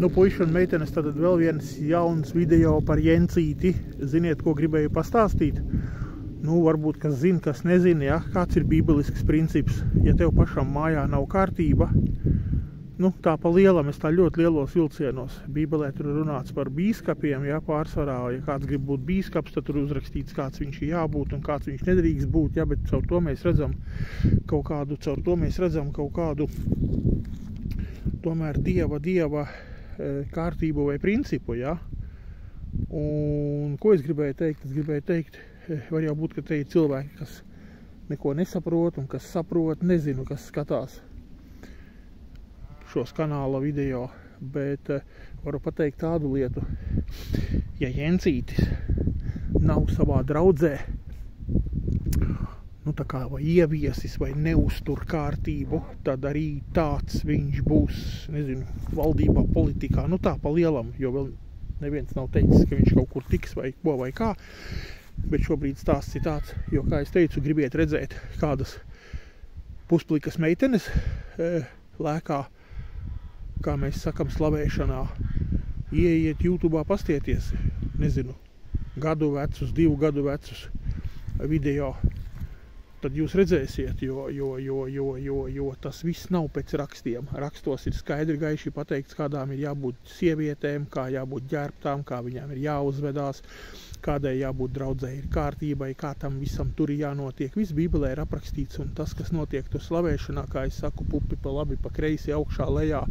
Nu, puiši un meitenes, tad vēl viens jauns video par Jencīti. Ziniet, ko gribēju pastāstīt? Nu, varbūt, kas zina, kas nezina, ja? kāds ir bībelisks princips. Ja tev pašam mājā nav kārtība, nu, tā pa lielam, es tā ļoti lielos vilcienos. Bībelē tur runāts par bīskapiem, ja pārsvarā, ja kāds grib būt bīskaps, tad tur uzrakstīts, kāds viņš ir jābūt un kāds viņš nedrīkst būt, ja, bet caur to mēs redzam kaut kādu, caur to mēs redzam kaut kādu, tomēr dieva, dieva kārtību vai principu, ja. Un ko es gribēju teikt? Es gribēju teikt, e, var jau būt, ka te ir cilvēki, kas neko nesaprot un kas saprot, nezinu, kas skatās šos kanāla video, bet uh, varu pateikt tādu lietu. Ja Jensītis nav savā draudzē, nu kā vai ieviesis vai neuztur kārtību, tad arī tāds viņš būs, nezinu, valdībā, politikā, nu tā pa lielam, jo vēl neviens nav teicis, ka viņš kaut kur tiks vai ko vai kā, bet šobrīd stāsts ir tāds, jo, kā es teicu, gribiet redzēt kādas pusplikas meitenes e, lēkā kā mēs sakam, slavēšanā. Ieiet YouTube, pastieties, nezinu, gadu vecus, divu gadu vecus video. Tad jūs redzēsiet, jo, jo, jo, jo, jo, jo tas viss nav pēc rakstiem. Rakstos ir skaidri gaiši pateikts, kādām ir jābūt sievietēm, kā jābūt ģērbtām, kā viņām ir jāuzvedās kādai jābūt draudzēji ir kārtībai, kā tam visam tur jānotiek. Viss Bībelē ir aprakstīts, un tas, kas notiek tur slavēšanā, kā es saku, pupi pa labi, pa kreisi, augšā, lejā,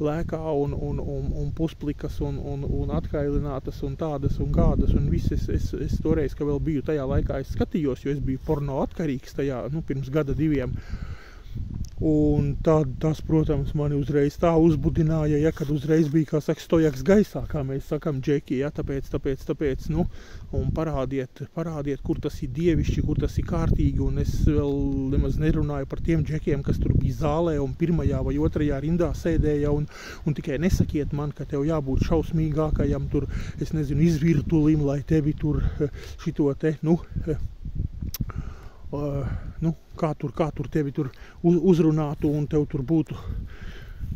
lēkā un, un, un, un pusplikas un, un, un atkailinātas un tādas un kādas, un viss es, es, es toreiz, ka vēl biju tajā laikā, es skatījos, jo es biju porno atkarīgs tajā, nu, pirms gada diviem, Un tad, tas, protams, mani uzreiz tā uzbudināja, ja kad uzreiz bija, kā saka, stojaks gaisā, kā mēs sakam, džeki, ja, tāpēc, tāpēc, tāpēc, nu, un parādiet, parādiet, kur tas ir dievišķi, kur tas ir kārtīgi, un es vēl nemaz nerunāju par tiem džekiem, kas tur bija zālē un pirmajā vai otrajā rindā sēdēja, un, un tikai nesakiet man, ka tev jābūt šausmīgākajam tur, es nezinu, izvirtulim, lai tevi tur eh, šito te, nu, uh, nu, kā tur, kā tur tevi tur uzrunātu un tev tur būtu uh,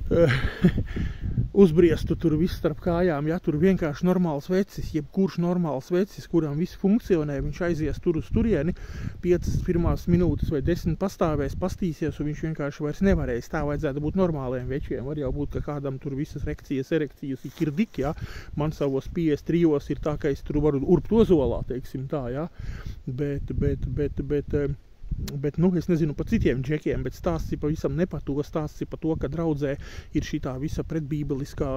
uzbriestu tur viss starp kājām, ja tur vienkārši normāls vecis, jebkurš normāls vecis, kuram viss funkcionē, viņš aizies tur uz turieni, 5 pirmās minūtes vai 10 pastāvēs, pastīsies, un viņš vienkārši vairs nevarēs. Tā vajadzētu būt normāliem večiem. Var jau būt, ka kādam tur visas rekcijas, erekcijas ir kirdik, ja. Man savos 53 ir tā, ka es tur varu urbt ozolā, teiksim tā, ja. Bet, bet, bet, bet, bet Bet, nu, es nezinu par citiem džekiem, bet stāsts ir pavisam ne par to. Stāsts ir par to, ka draudzē ir šī visa pretbībeliskā,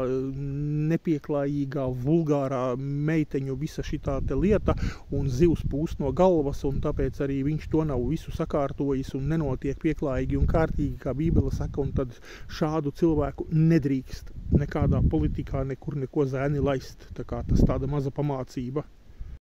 nepieklājīgā, vulgārā meiteņu visa šī lieta, un zivs pūst no galvas, un tāpēc arī viņš to nav visu sakārtojis un nenotiek pieklājīgi un kārtīgi, kā Bībele saka, un tad šādu cilvēku nedrīkst nekādā politikā nekur neko zēni laist. Tā kā tas tāda maza pamācība.